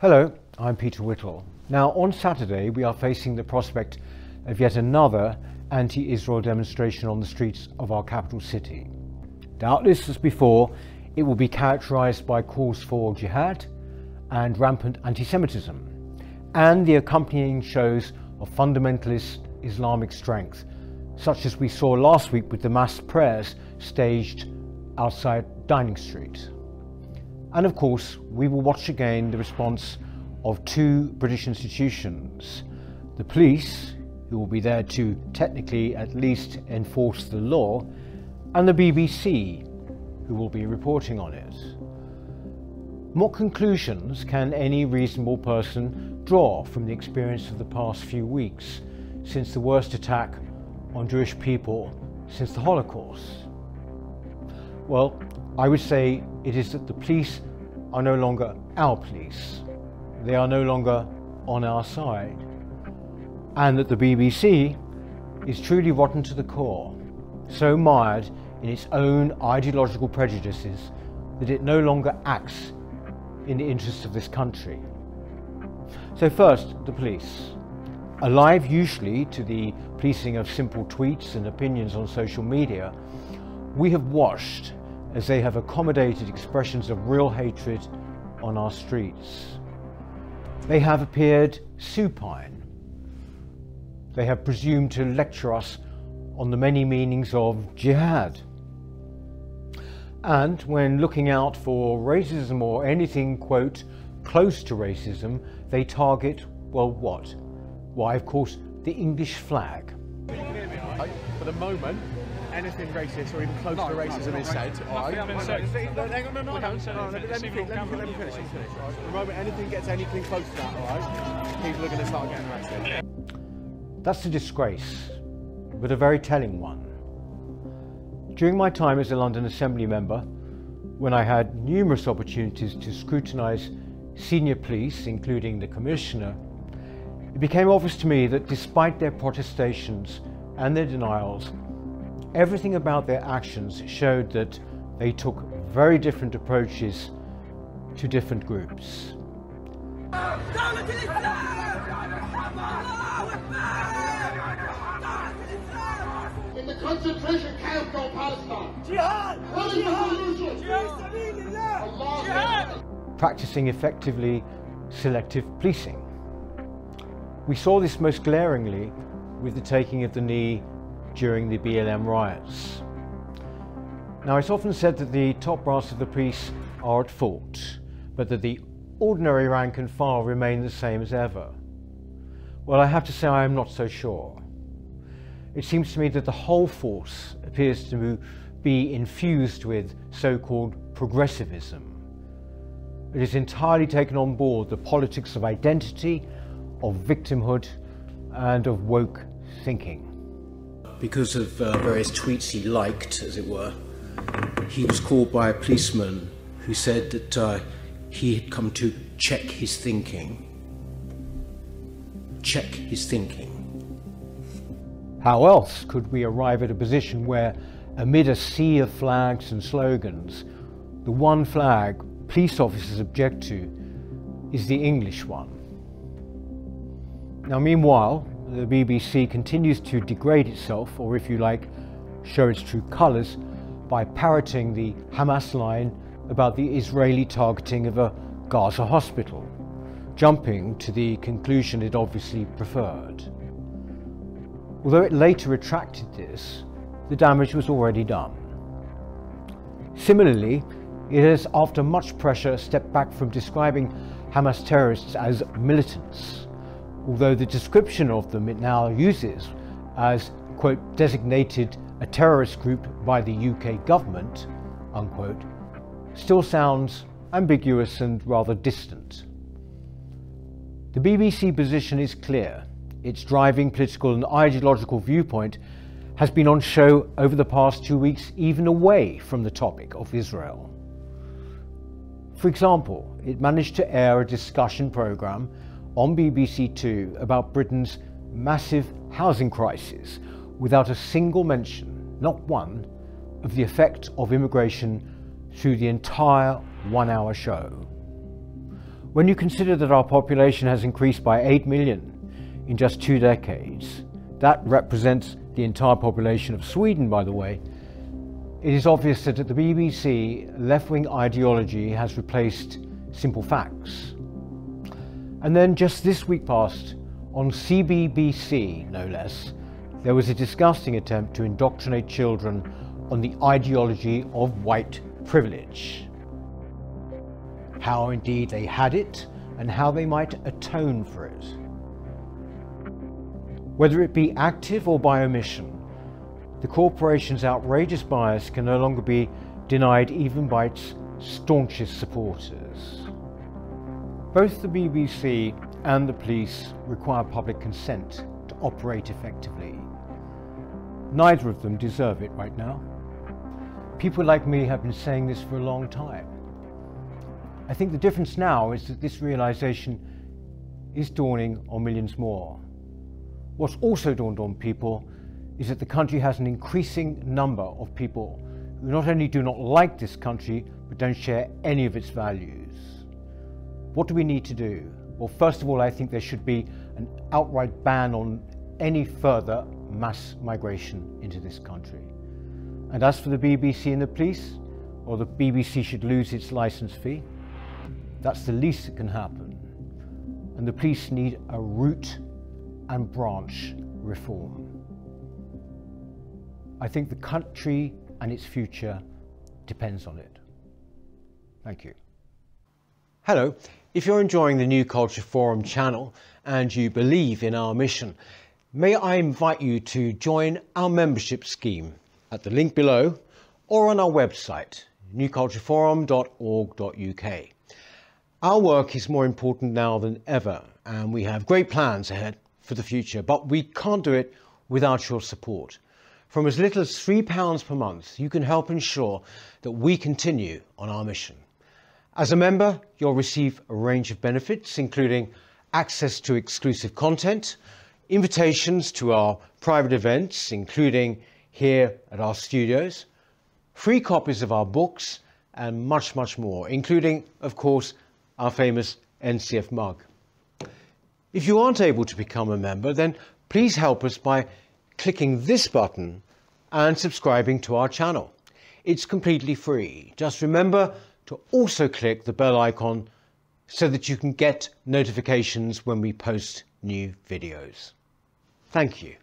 Hello, I'm Peter Whittle. Now, on Saturday, we are facing the prospect of yet another anti Israel demonstration on the streets of our capital city. Doubtless, as before, it will be characterized by calls for jihad and rampant anti Semitism, and the accompanying shows of fundamentalist Islamic strength, such as we saw last week with the mass prayers staged outside Downing Street. And of course, we will watch again the response of two British institutions the police, who will be there to technically at least enforce the law, and the BBC, who will be reporting on it. What conclusions can any reasonable person draw from the experience of the past few weeks since the worst attack on Jewish people since the Holocaust? Well, I would say it is that the police are no longer our police. They are no longer on our side. And that the BBC is truly rotten to the core, so mired in its own ideological prejudices that it no longer acts in the interests of this country. So first, the police. Alive usually to the policing of simple tweets and opinions on social media, we have watched as they have accommodated expressions of real hatred on our streets. They have appeared supine. They have presumed to lecture us on the many meanings of jihad. And when looking out for racism or anything, quote, close to racism, they target, well, what? Why, of course, the English flag. For the moment, anything racist or even close to racism is said. Alright? Nothing has been said. No, hang on, no, no, no, haven't said no, anything. let me finish, let me on let me camera. finish, let me finish. alright? For the moment, anything gets anything close to that, alright? People are going to start getting arrested. That's a disgrace, but a very telling one. During my time as a London Assembly member, when I had numerous opportunities to scrutinise senior police, including the Commissioner, it became obvious to me that despite their protestations and their denials, Everything about their actions showed that they took very different approaches to different groups. In the concentration camp Palestine, Jihad! Jihad! Practicing effectively selective policing. We saw this most glaringly with the taking of the knee during the BLM riots. Now, it's often said that the top brass of the police are at fault, but that the ordinary rank and file remain the same as ever. Well, I have to say I am not so sure. It seems to me that the whole force appears to be infused with so called progressivism. It has entirely taken on board the politics of identity, of victimhood, and of woke thinking. Because of uh, various tweets he liked, as it were, he was called by a policeman who said that uh, he had come to check his thinking. Check his thinking. How else could we arrive at a position where, amid a sea of flags and slogans, the one flag police officers object to is the English one? Now, meanwhile, the BBC continues to degrade itself, or if you like, show its true colours, by parroting the Hamas line about the Israeli targeting of a Gaza hospital, jumping to the conclusion it obviously preferred. Although it later retracted this, the damage was already done. Similarly, it has, after much pressure, stepped back from describing Hamas terrorists as militants, although the description of them it now uses as, quote, designated a terrorist group by the UK government, unquote, still sounds ambiguous and rather distant. The BBC position is clear. Its driving political and ideological viewpoint has been on show over the past two weeks, even away from the topic of Israel. For example, it managed to air a discussion programme on BBC Two about Britain's massive housing crisis without a single mention, not one, of the effect of immigration through the entire one hour show. When you consider that our population has increased by 8 million in just two decades, that represents the entire population of Sweden, by the way, it is obvious that at the BBC, left wing ideology has replaced simple facts. And then just this week past, on CBBC no less, there was a disgusting attempt to indoctrinate children on the ideology of white privilege. How indeed they had it and how they might atone for it. Whether it be active or by omission, the corporation's outrageous bias can no longer be denied even by its staunchest supporters. Both the BBC and the police require public consent to operate effectively. Neither of them deserve it right now. People like me have been saying this for a long time. I think the difference now is that this realization is dawning on millions more. What's also dawned on people is that the country has an increasing number of people who not only do not like this country, but don't share any of its values. What do we need to do? Well, first of all, I think there should be an outright ban on any further mass migration into this country. And as for the BBC and the police, or the BBC should lose its licence fee, that's the least that can happen. And the police need a root and branch reform. I think the country and its future depends on it. Thank you. Hello. If you're enjoying the New Culture Forum channel and you believe in our mission, may I invite you to join our membership scheme at the link below or on our website, newcultureforum.org.uk. Our work is more important now than ever and we have great plans ahead for the future, but we can't do it without your support. From as little as £3 per month, you can help ensure that we continue on our mission. As a member, you'll receive a range of benefits, including access to exclusive content, invitations to our private events, including here at our studios, free copies of our books, and much, much more, including, of course, our famous NCF mug. If you aren't able to become a member, then please help us by clicking this button and subscribing to our channel. It's completely free. Just remember to also click the bell icon so that you can get notifications when we post new videos. Thank you.